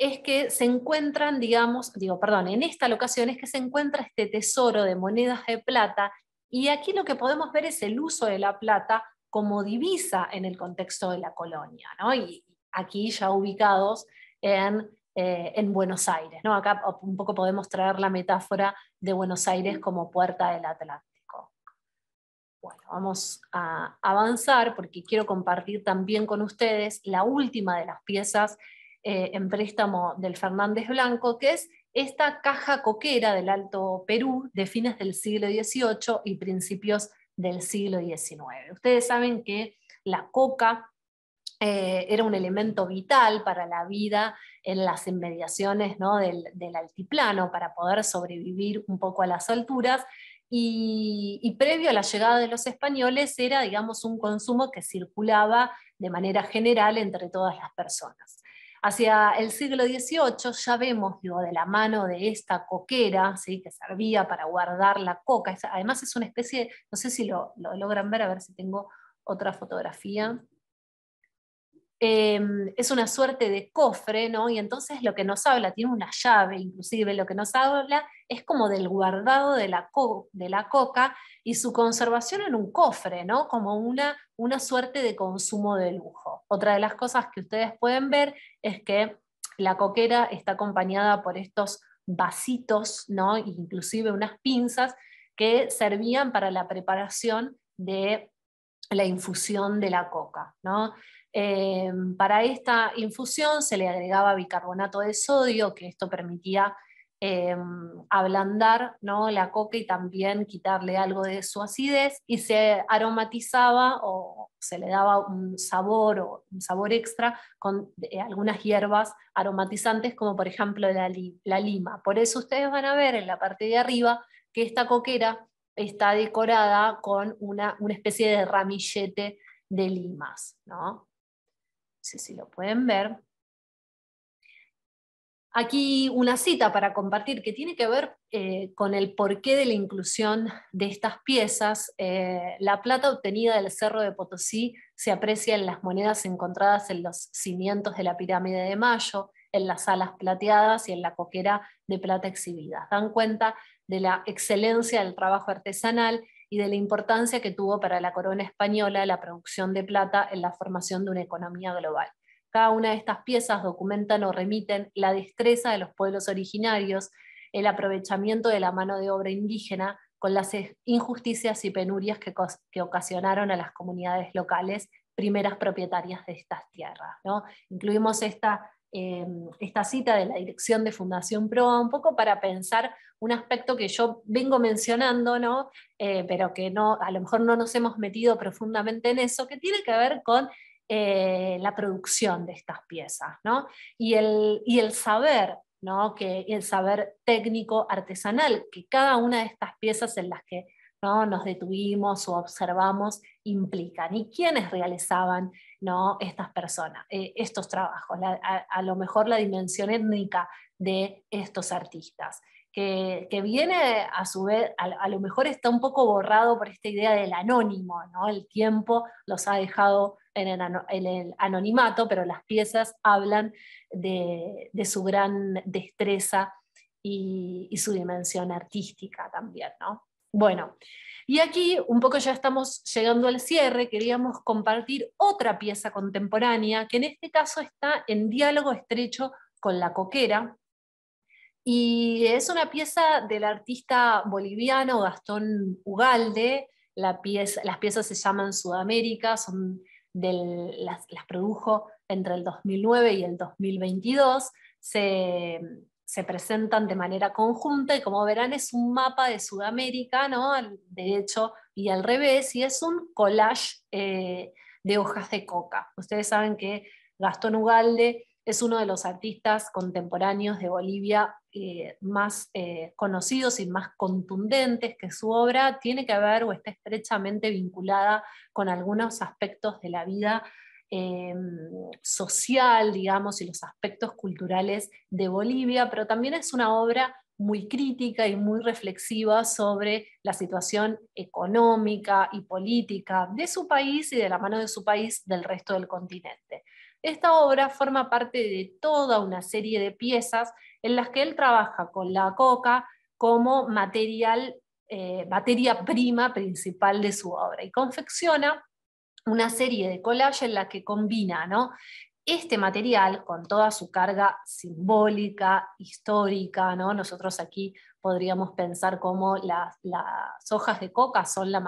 es que se encuentran, digamos, digo, perdón, en esta locación es que se encuentra este tesoro de monedas de plata y aquí lo que podemos ver es el uso de la plata como divisa en el contexto de la colonia, ¿no? Y aquí ya ubicados en, eh, en Buenos Aires, ¿no? Acá un poco podemos traer la metáfora de Buenos Aires como puerta del Atlántico. Bueno, vamos a avanzar porque quiero compartir también con ustedes la última de las piezas eh, en préstamo del Fernández Blanco, que es esta caja coquera del Alto Perú de fines del siglo XVIII y principios del siglo XIX. Ustedes saben que la coca eh, era un elemento vital para la vida en las inmediaciones del, altiplano, para poder sobrevivir un poco a las alturas, y, y, previo a la llegada de los españoles era, digamos, un consumo que circulaba de manera general entre todas las personas. Hacia el siglo XVIII ya vemos, digo, de la mano de esta coquera, ¿sí? que servía para guardar la coca. Además es una especie, no sé si lo, lo logran ver, a ver si tengo otra fotografía. Em, es una suerte de cofre, ¿no? Y entonces lo que nos habla, tiene una llave inclusive, lo que nos habla es como del guardado de la, de la coca y su conservación en un cofre, ¿no? Como una, una suerte de consumo de lujo. Otra de las cosas que ustedes pueden ver es que la coquera está acompañada por estos vasitos, ¿no? Inclusive unas pinzas que servían para la preparación de la infusión de la coca. ¿no? Eh, para esta infusión se le agregaba bicarbonato de sodio, que esto permitía eh, ablandar ¿no? la coca y también quitarle algo de su acidez, y se aromatizaba o se le daba un sabor o un sabor extra con eh, algunas hierbas aromatizantes, como por ejemplo la, lima. Por eso ustedes van a ver en la parte de arriba que esta coquera está decorada con una, una especie de ramillete de limas. ¿no? Sé si lo pueden ver. Aquí una cita para compartir que tiene que ver eh, con el porqué de la inclusión de estas piezas. Eh, la plata obtenida del Cerro de Potosí se aprecia en las monedas encontradas en los cimientos de la pirámide de Mayo, en las alas plateadas y en la coquera de plata exhibida. Dan cuenta de la excelencia del trabajo artesanal y de la importancia que tuvo para la corona española la producción de plata en la formación de una economía global. Cada una de estas piezas documentan o remiten la destreza de los pueblos originarios, el aprovechamiento de la mano de obra indígena con las injusticias y penurias que, ocasionaron a las comunidades locales, primeras propietarias de estas tierras. ¿no? Incluimos esta Em, esta cita de la dirección de Fundación PROA, un poco para pensar un aspecto que yo vengo mencionando, ¿no? Eh, pero que no, a lo mejor no nos hemos metido profundamente en eso, que tiene que ver con eh, la producción de estas piezas, ¿no? y, el, y el saber ¿no? que el saber técnico artesanal que cada una de estas piezas en las que ¿no? nos detuvimos o observamos implican y quiénes realizaban ¿no? estas personas, eh, estos trabajos, a, lo mejor la dimensión étnica de estos artistas, que, viene a su vez, a, lo mejor está un poco borrado por esta idea del anónimo, ¿no? el tiempo los ha dejado en el, anonimato, pero las piezas hablan de, su gran destreza y, y, su dimensión artística también. ¿no? Bueno, y aquí, un poco ya estamos llegando al cierre, queríamos compartir otra pieza contemporánea, que en este caso está en diálogo estrecho con la coquera, y es una pieza del artista boliviano Gastón Ugalde, las piezas se llaman Sudamérica, son las, produjo entre el 2009 y el 2022, se, se presentan de manera conjunta y como verán es un mapa de Sudamérica, ¿no? al derecho y al revés, y es un collage eh, de hojas de coca. Ustedes saben que Gastón Ugalde es uno de los artistas contemporáneos de Bolivia eh, más eh, conocidos y más contundentes, que su obra tiene que ver o está estrechamente vinculada con algunos aspectos de la vida Em, social, digamos, y los aspectos culturales de Bolivia, pero también es una obra muy crítica y muy reflexiva sobre la situación económica y política de su país y de la mano de su país del resto del continente. Esta obra forma parte de toda una serie de piezas en las que él trabaja con la coca como material, eh, materia prima principal de su obra y confecciona una serie de collage en la que combina este material con toda su carga simbólica, histórica. ¿no? Nosotros aquí podríamos pensar cómo las, hojas de coca son la,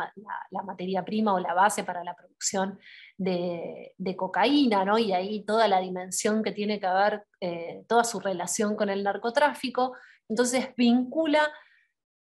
materia prima o la base para la producción de, cocaína, y ahí toda la dimensión que tiene que ver, eh, toda su relación con el narcotráfico. Entonces vincula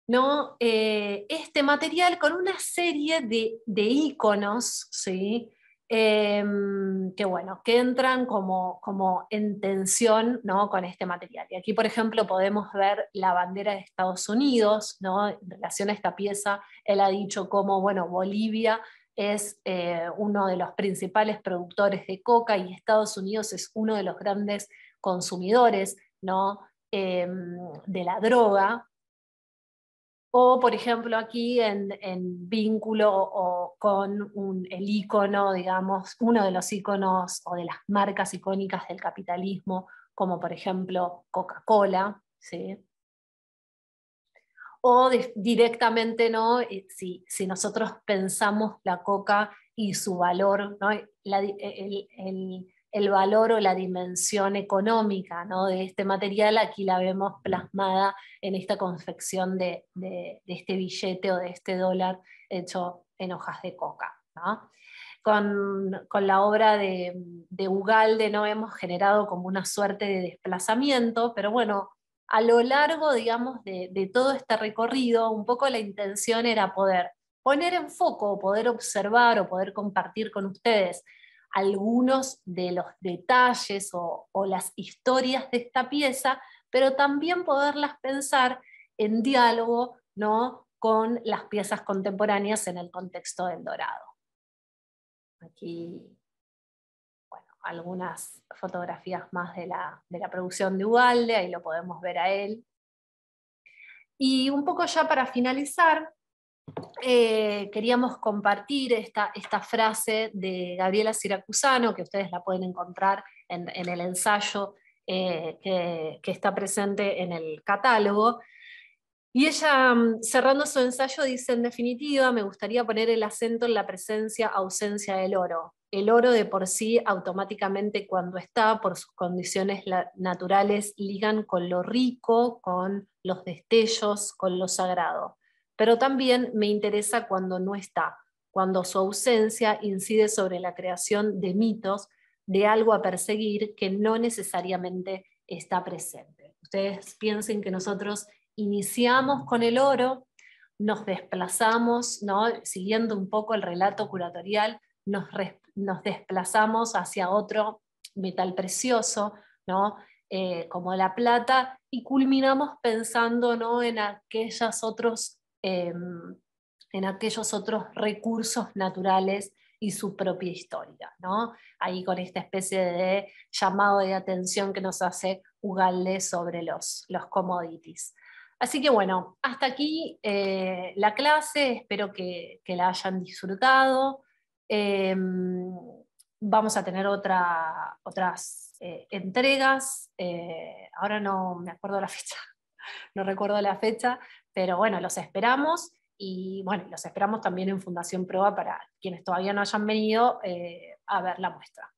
¿no? Eh, este material con una serie de, de íconos, ¿sí? Em, que, bueno, que entran como, como en tensión ¿no? con este material. Y aquí, por ejemplo, podemos ver la bandera de Estados Unidos, ¿no? en relación a esta pieza, él ha dicho cómo bueno, Bolivia es eh, uno de los principales productores de coca y Estados Unidos es uno de los grandes consumidores ¿no? Em, de la droga, o, por ejemplo, aquí en, vínculo o con el icono, digamos, uno de los iconos o de las marcas icónicas del capitalismo, como por ejemplo Coca-Cola, ¿sí? O directamente, ¿no? Eh, si, si, nosotros pensamos la coca y su valor, ¿no? el valor o la dimensión económica de este material, aquí la vemos plasmada en esta confección de, este billete o de este dólar hecho en hojas de coca. Con, la obra de, de, Ugalde no hemos generado como una suerte de desplazamiento, pero bueno, a lo largo, digamos, de, de todo este recorrido, un poco la intención era poder poner en foco, poder observar o poder compartir con ustedes algunos de los detalles o, las historias de esta pieza, pero también poderlas pensar en diálogo ¿no? con las piezas contemporáneas en el contexto del dorado. Aquí, bueno, algunas fotografías más de la, de la producción de Ugalde, ahí lo podemos ver a él. Y un poco ya para finalizar, eh, queríamos compartir esta, frase de Gabriela Siracusano, que ustedes la pueden encontrar en, el ensayo eh, que, está presente en el catálogo. Y ella, mm, cerrando su ensayo, dice, en definitiva, me gustaría poner el acento en la presencia-ausencia del oro. El oro de por sí, automáticamente cuando está, por sus condiciones naturales, ligan con lo rico, con los destellos, con lo sagrado pero también me interesa cuando no está, cuando su ausencia incide sobre la creación de mitos, de algo a perseguir que no necesariamente está presente. Ustedes piensen que nosotros iniciamos con el oro, nos desplazamos, ¿no? siguiendo un poco el relato curatorial, nos, desplazamos hacia otro metal precioso, ¿no? Eh, como la plata, y culminamos pensando ¿no? en aquellos otros Em, en aquellos otros recursos naturales y su propia historia, ¿no? Ahí con esta especie de llamado de atención que nos hace Ugalde sobre los, los commodities. Así que bueno, hasta aquí eh, la clase, espero que, la hayan disfrutado. Em, vamos a tener otra, otras eh, entregas, eh, ahora no me acuerdo la fecha, no recuerdo la fecha, pero bueno, los esperamos y bueno, los esperamos también en Fundación Proa para quienes todavía no hayan venido eh, a ver la muestra.